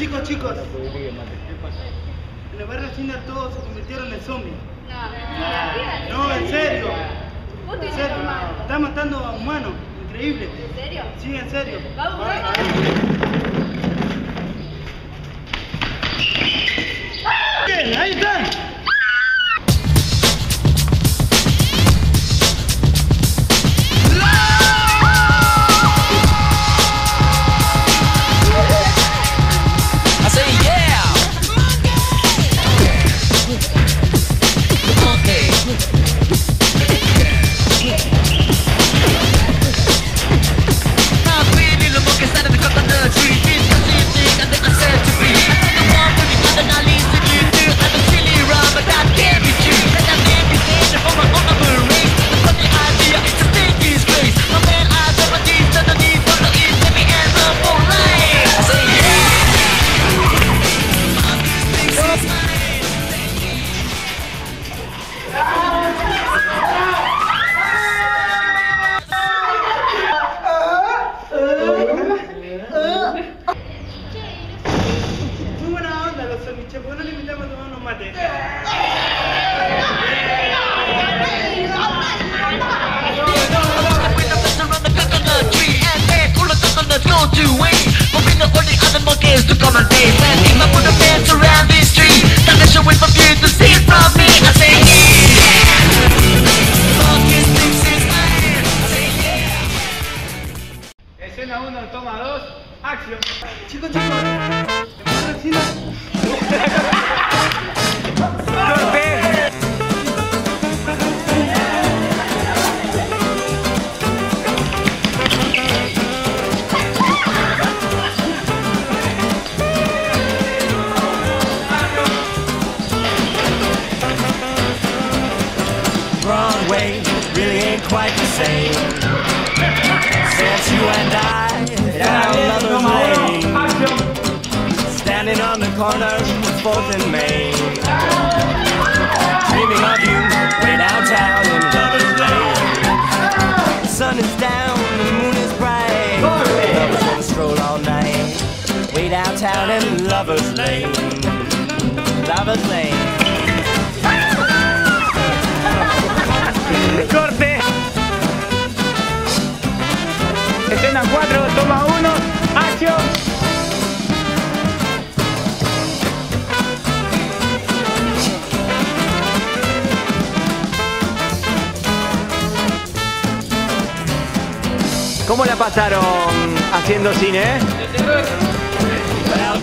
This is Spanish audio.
Chicos, chicos. En el barrio Cinder todos se convirtieron en zombies. No, en serio. ¿Vos te En serio. Está matando a humanos. Increíble. ¿En serio? Sí, en serio. Vamos, vamos. Yeah. Monkeys thinks it's mine. I say yeah. Escena 1, toma 2, acción. Chicos, chicos. Broadway really ain't quite the same since you and I found Lover's Lane. Standing on the corner of Fourth and Main, dreaming of you way downtown in Lover's Lane. The sun is down, the moon is bright. Lovers gonna stroll all night, way downtown in Lover's Lane. Lover's Lane. ¿Cómo la pasaron haciendo cine? Well,